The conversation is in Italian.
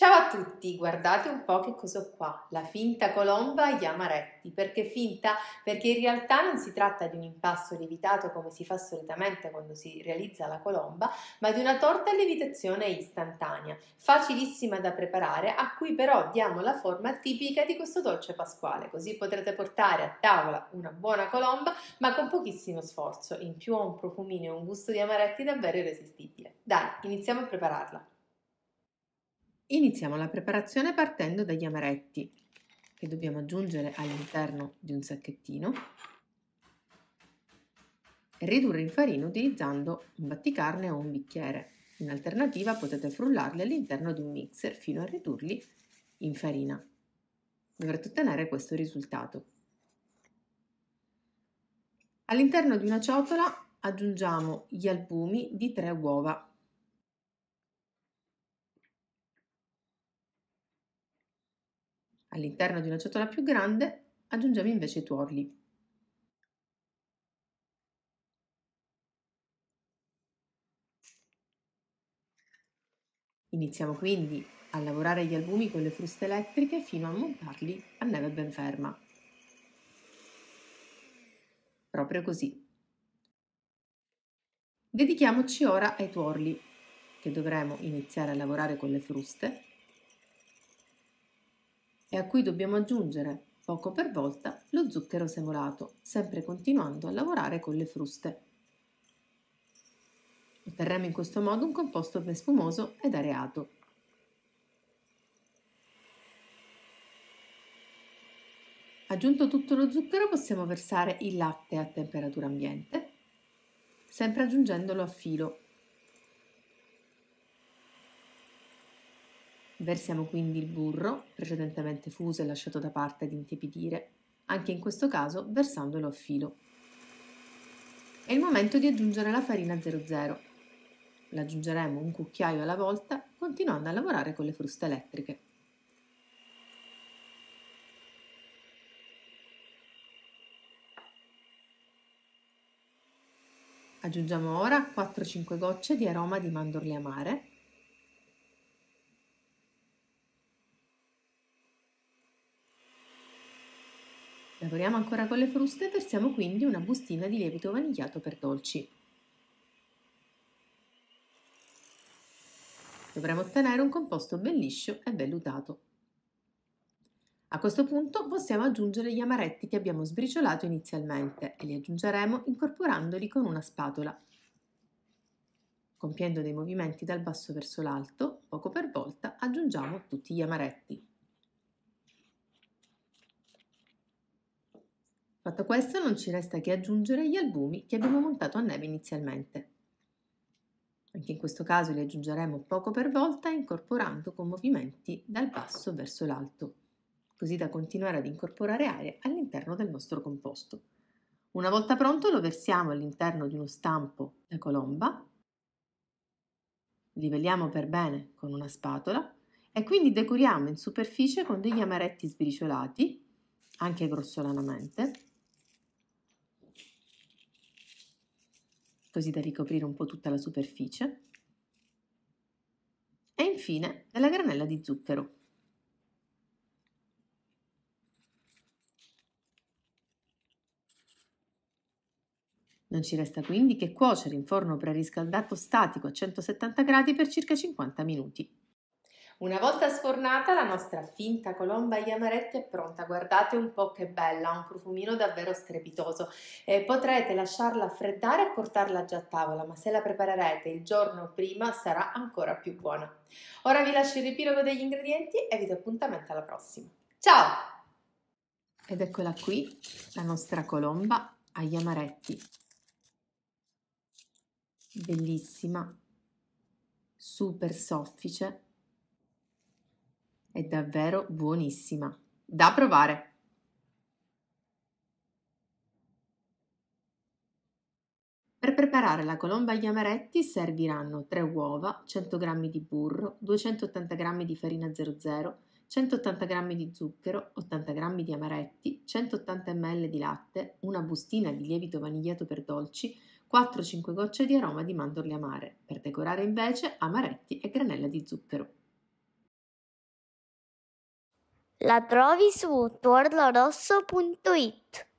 Ciao a tutti, guardate un po' che cosa ho qua, la finta colomba agli amaretti. Perché finta? Perché in realtà non si tratta di un impasto lievitato come si fa solitamente quando si realizza la colomba, ma di una torta a lievitazione istantanea, facilissima da preparare, a cui però diamo la forma tipica di questo dolce pasquale, così potrete portare a tavola una buona colomba, ma con pochissimo sforzo. In più ha un profumino e un gusto di amaretti davvero irresistibile. Dai, iniziamo a prepararla. Iniziamo la preparazione partendo dagli amaretti che dobbiamo aggiungere all'interno di un sacchettino e ridurre in farina utilizzando un batticarne o un bicchiere. In alternativa potete frullarli all'interno di un mixer fino a ridurli in farina. Dovrete ottenere questo risultato. All'interno di una ciotola aggiungiamo gli albumi di tre uova All'interno di una ciotola più grande aggiungiamo invece i tuorli. Iniziamo quindi a lavorare gli albumi con le fruste elettriche fino a montarli a neve ben ferma. Proprio così. Dedichiamoci ora ai tuorli, che dovremo iniziare a lavorare con le fruste e a cui dobbiamo aggiungere, poco per volta, lo zucchero semolato, sempre continuando a lavorare con le fruste. Otterremo in questo modo un composto ben spumoso ed areato. Aggiunto tutto lo zucchero possiamo versare il latte a temperatura ambiente, sempre aggiungendolo a filo Versiamo quindi il burro, precedentemente fuso e lasciato da parte ad intiepidire, anche in questo caso versandolo a filo. È il momento di aggiungere la farina 00. L'aggiungeremo un cucchiaio alla volta, continuando a lavorare con le fruste elettriche. Aggiungiamo ora 4-5 gocce di aroma di mandorle amare Lavoriamo ancora con le fruste e versiamo quindi una bustina di lievito vanigliato per dolci. Dovremo ottenere un composto ben liscio e vellutato. A questo punto possiamo aggiungere gli amaretti che abbiamo sbriciolato inizialmente e li aggiungeremo incorporandoli con una spatola. Compiendo dei movimenti dal basso verso l'alto, poco per volta aggiungiamo tutti gli amaretti. Fatto questo non ci resta che aggiungere gli albumi che abbiamo montato a neve inizialmente. Anche in questo caso li aggiungeremo poco per volta incorporando con movimenti dal basso verso l'alto, così da continuare ad incorporare aria all'interno del nostro composto. Una volta pronto lo versiamo all'interno di uno stampo da colomba, livelliamo per bene con una spatola e quindi decoriamo in superficie con degli amaretti sbriciolati, anche grossolanamente, così da ricoprire un po' tutta la superficie. E infine della granella di zucchero. Non ci resta quindi che cuocere in forno preriscaldato statico a 170 gradi per circa 50 minuti. Una volta sfornata la nostra finta colomba agli amaretti è pronta, guardate un po' che bella, ha un profumino davvero strepitoso. Eh, potrete lasciarla freddare e portarla già a tavola, ma se la preparerete il giorno prima sarà ancora più buona. Ora vi lascio il riepilogo degli ingredienti e vi do appuntamento alla prossima. Ciao! Ed eccola qui, la nostra colomba agli amaretti. Bellissima, super soffice è davvero buonissima. Da provare! Per preparare la colomba agli amaretti serviranno 3 uova, 100 g di burro, 280 g di farina 00, 180 g di zucchero, 80 g di amaretti, 180 ml di latte, una bustina di lievito vanigliato per dolci, 4-5 gocce di aroma di mandorle amare. Per decorare invece amaretti e granella di zucchero. La trovi su tuorlorosso.it.